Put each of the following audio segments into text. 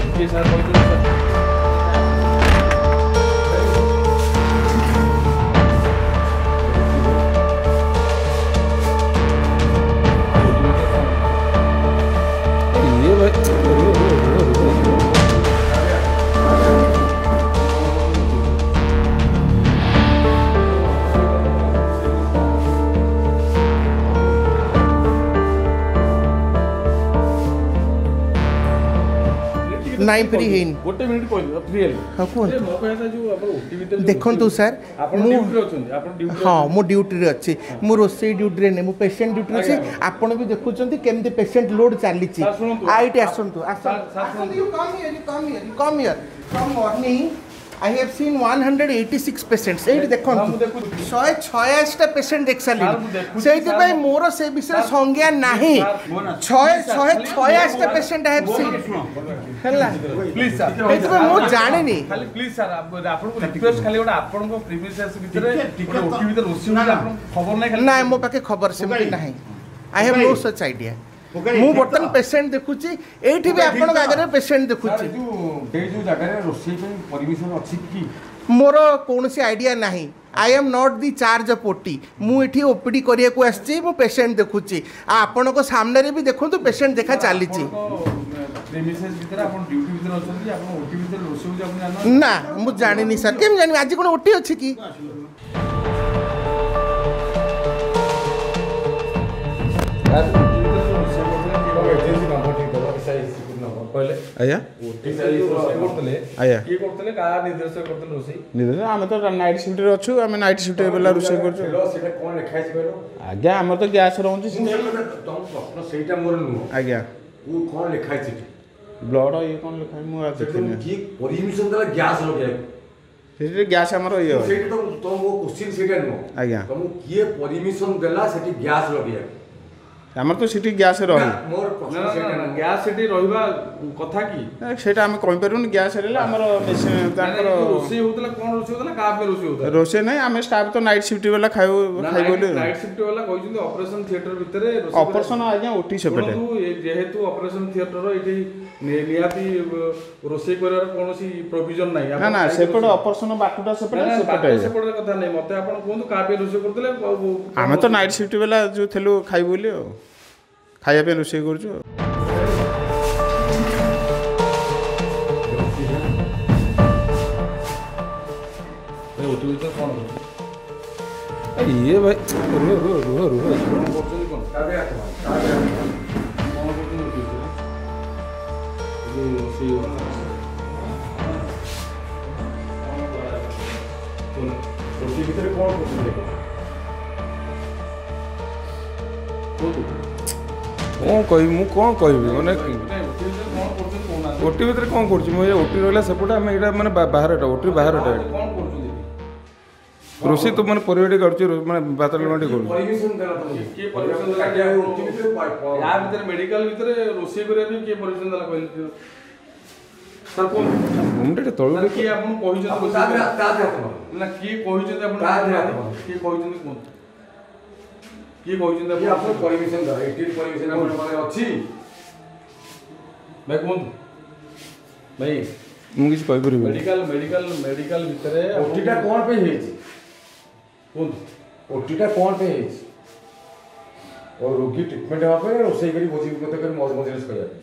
empieza ନାଇଁପରି ହେଇନି ଗୋଟେ minute କହିଦିଅ ହଁ କୁହନ୍ତୁ ଦେଖନ୍ତୁ ସାର୍ ମୁଁ ହଁ ମୁଁ ଡ୍ୟୁଟିରେ ଅଛି ମୁଁ ରୋଷେଇ ଡ୍ୟୁଟିରେ ନାହିଁ ମୁଁ ପେସେଣ୍ଟ ଡ୍ୟୁଟିରେ ଅଛି ଆପଣ ବି ଦେଖୁଛନ୍ତି କେମିତି ପେସେଣ୍ଟ ଲୋଡ୍ ଚାଲିଛି ଆଇଟି ଆସନ୍ତୁ ଆସନ୍ତୁ come here come here come morning I have seen 186 patients এইটি দেখন্তু 186টা পেশেন্ট দেখ সালিনি সেইতিপাই মোর সে বিষয়ে সংজ্ঞা নাহি 686টা পেশেন্ট আই হ্যাভ সিন হেলা প্লিজ স্যার সেইতিপাই মু জানিনি খালি প্লিজ স্যার আপনাকে রিকোয়েস্ট খালি ওটা আপনার প্রিমিসেস ভিতরে টিকে ওটি ভিতরে রসিনা আপনার খবর নাই খালি নাই মো পাকে খবর সেমতি নাই I have no such idea ମୁଁ ବର୍ତ୍ତମାନ ପେସେଣ୍ଟ ଦେଖୁଛି ଏଇଠି ବି ଆପଣଙ୍କ ଆଗରେ ପେସେଣ୍ଟ ଦେଖୁଛି ମୋର କୌଣସି ଆଇଡ଼ିଆ ନାହିଁ I am not the charge of OT ମୁଁ ଏଠି ଓପିଡ଼ି କରିବାକୁ ଆସିଛି ମୁଁ ପେସେଣ୍ଟ ଦେଖୁଛି ଆଉ ଆପଣଙ୍କ ସାମ୍ନାରେ ବି ଦେଖନ୍ତୁ ପେସେଣ୍ଟ ଦେଖା ଚାଲିଛି ନା ମୁଁ ଜାଣିନି ସାର୍ କେମିତି ଜାଣିବି ଆଜି କ'ଣ ଓଟି ଅଛି କି Gracias. କହିଲେ ଆଜ୍ଞା ଆଜ୍ଞା କରୁଥିଲେ କାହା ନିର୍ଦ୍ଦେଶ କରୁଥିଲେ ରୋଷେଇ ଆମେ ତ ନାଇଟ୍ ସିଫ୍ଟରେ ଅଛୁ ଆମେ ନାଇଟ୍ ସିଫ୍ଟ ବେଲା ରୋଷେଇ କରୁଛୁ ସେଇଟା କ'ଣ ଆଜ୍ଞା ଆମର ତ ଗ୍ୟାସ୍ ରହୁଛି ତମ ସେଇଟା ମୋର ନୁହଁ ଆଜ୍ଞା କ'ଣ ଲେଖା ହେଇଛି ବ୍ଲଡ଼ ଇଏ କ'ଣ ଲେଖା ମୁଁ ଆଉ ଦେଖିନି କିଏ ପରମିସନ୍ ଦେଲା ଗ୍ୟାସ୍ ରଖିବାକୁ ସେଠି ଗ୍ୟାସ୍ ଆମର ଇଏ ସେଇଠି ତ ମୋ କୋଶ୍ଚିନ୍ ସେଇଟା ନୁହଁ ଆଜ୍ଞା ତମକୁ କିଏ ପରମିସନ୍ ଦେଲା ସେଠି ଗ୍ୟାସ୍ ରଖିବାକୁ ଆମର ତ ସେଠି ଗ୍ୟାସ୍ ରହେ ଗ୍ୟାସ୍ ସେଠି ରହିବା କଥା କି ସେଇଟା ଆମେ କହିପାରିବୁନି ଗ୍ୟାସ୍ ହେଲେ ଆମର ତାଙ୍କର ରୋଷେଇ ହଉଥିଲା କ'ଣ ରୋଷେଇ ହଉଥିଲା କାହା ପାଇଁ ରୋଷେଇ ହଉଥିଲା ରୋଷେଇ ନାହିଁ ଆମେ ଷ୍ଟାଫ୍ ତ ନାଇଟ୍ ସିଫ୍ଟ ବାଲା ଖାଇବୁ ଖାଇବୁ ବୋଲି ନାଇଟ୍ ସିଫ୍ଟ ବାଲା କହିଛନ୍ତି ଅପରେସନ୍ ଥିଏଟର ଭିତରେ ଅପରେସନ୍ ଆଜ୍ଞା ଓଟି ସେପଟେ ଯେହେତୁ ଅପରେସନ୍ ଥିଏଟର ଏଠି ନିହାତି ରୋଷେଇ କରିବାର କୌଣସି ପ୍ରୋଭିଜନ୍ ନାହିଁ ନା ନା ସେପଟେ ଅପରେସନ୍ ବାଟଟା ସେପଟେ ସେପଟେ ସେପଟେ କଥା ନାହିଁ ମୋତେ ଆପଣ କୁହନ୍ତୁ କାହା ପାଇଁ ରୋଷେଇ କରୁଥିଲେ ଆମେ ତ ନାଇଟ୍ ସିଫ୍ଟ ବାଲା ଯେଉଁ ଥିଲୁ ଖାଇବୁ ବୋଲି ଆଉ 타협해놓으세요 그러죠. ये भाई रुको रुको रुको रुको ভিতরে কোন করতে দেখো কত କ'ଣ କହିବି ମୁଁ କ'ଣ କହିବି ମାନେ ଓଟି ଭିତରେ କ'ଣ କରୁଛି ମୁଁ ଏ ଓଟି ରହିଲା ସେପଟେ ଆମେ ଏଇଟା ମାନେ ବାହାରଟା ଓଟି ବାହାରଟା ରୋଷେଇ ତ ମାନେ ପରିବାଟି କାଟୁଛି ମାନେ ବାତାଲ ବାଟି କରୁଛି ମେଡିକାଲ ଭିତରେ ରୋଷେଇ କରିବା ପାଇଁ କିଏ ପରମିସନ ଦେଲା କହିଲେ ସାର୍ କୁହନ୍ତୁ ମୁଁ ଟିକେ ତଳୁ କିଏ ଆପଣ କହିଛନ୍ତି ନା କିଏ କହିଛନ୍ତି ଆପଣ କିଏ କହିଛନ୍ତି କୁହନ୍ତୁ কি কইছেন আপনি আপনার পরমিশন দা 18 পরমিশন আপনার মানে আছে ভাই কোন ভাই ମୁଁ କିଛି କହିପାରିବି ମେଡିକାଲ ମେଡିକାଲ ମେଡିକାଲ ଭିତରେ ଓଟିଟା କ'ଣ ପାଇଁ ହେଇଛି କୁହନ୍ତୁ ଓଟିଟା କ'ଣ ପାଇଁ ହେଇଛି ରୋଗୀ ଟ୍ରିଟମେଣ୍ଟ ହେବା ପାଇଁ ରୋଷେଇ କରି ଭୋଜି କରି ମଜ ମଜଲିସ୍ କରିବା ପାଇଁ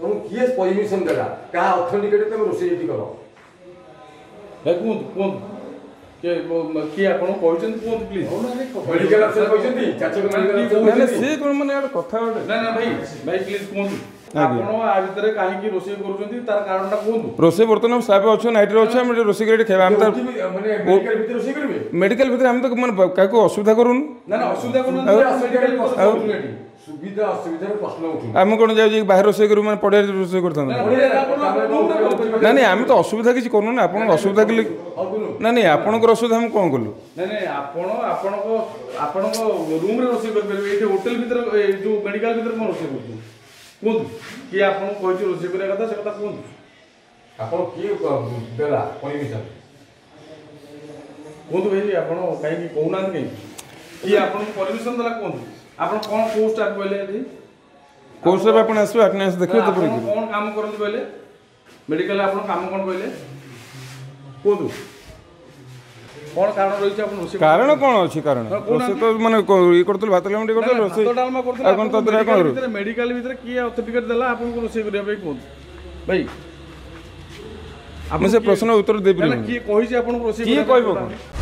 ତୁମକୁ କିଏ ପରମିସନ୍ ଦେଲା କାହା ଅଥେଣ୍ଟିକେଟ୍ ତୁମେ ରୋଷେଇ ଏଠି କର କୁହନ୍ତୁ କୁହନ୍ତୁ କିଏ ଆପଣ କହିଛନ୍ତି କୁହନ୍ତୁ ପ୍ଲିଜ୍ କହିଛନ୍ତି ସେ କ'ଣ ମାନେ କଥା ଗୋଟେ ନା ନା ଭାଇ ଭାଇ ପ୍ଲିଜ୍ କୁହନ୍ତୁ ଆପଣ ଆ ଭିତରେ କାହିଁକି ରୋଷେଇ କରୁଛନ୍ତି ତାର କାରଣଟା କୁହନ୍ତୁ ରୋଷେଇ ବର୍ତ୍ତମାନ ସାହେବ ଅଛ ନାଇଟ୍ରେ ଅଛୁ ଆମେ ରୋଷେଇ କରି ଖାଇବା ଆମେ ତାର ମେଡ଼ିକାଲ ଭିତରେ ଆମେ ତ ମାନେ କାହାକୁ ଅସୁବିଧା କରୁନୁ ନା ନା ଅସୁବିଧା କରୁନୁ ଆଉ সুবিধা অসুবিধার প্রশ্ন উঠে আমি কোন যাচ্ছি বাহির রোষেই করবো মানে পড়িয়ার রোষেই করতাম না না আমি তো অসুবিধা কিছু করুন না আপনার অসুবিধা কলে না না আপনার অসুবিধা আমি কম কলু না না আপন আপনার আপনার রুমরে রোষেই করিপারে এইটি হোটেল ভিতরে যে মেডিকাল ভিতরে কোন রোষেই করছো কুহতু কি আপনার কইছি রোষেই করিয়া কথা সে কথা কুহতু আপনার কি দেলা পরিমিশন কুহতু ভাই আপনার কাইকি কহুনাহান্তি কাইকি কি দেলা কুহতু ଆପଣ କ'ଣ କୋଉ ଷ୍ଟାଫ୍ କହିଲେ ଏଠି କୋଉ ଷ୍ଟାଫ୍ ଆପଣ ଆସିବେ ଆଟେଣ୍ଡାନ୍ସ ଦେଖିବେ ତାପରେ କ'ଣ କାମ କରନ୍ତି କହିଲେ ମେଡ଼ିକାଲରେ ଆପଣ କାମ କ'ଣ କହିଲେ କୁହନ୍ତୁ କ'ଣ କାରଣ ରହିଛି ଆପଣ କାରଣ କ'ଣ ଅଛି କାରଣ ରୋଷେଇ ତ ମାନେ ଇଏ କରୁଥିଲୁ ଭାତ ଡାଲମା କରୁଥିଲୁ ରୋଷେଇ କ'ଣ ତା ଦେହରେ କ'ଣ ମେଡ଼ିକାଲ ଭିତରେ କିଏ ଅଥଟିଫିକେଟ୍ ଦେଲା ଆପଣଙ୍କୁ ରୋଷେଇ କରିବା ପାଇଁ କୁହନ୍ତୁ ଭାଇ আপনি সে প্রশ্নের উত্তর দেবেন কি কইছে আপনার কি কইব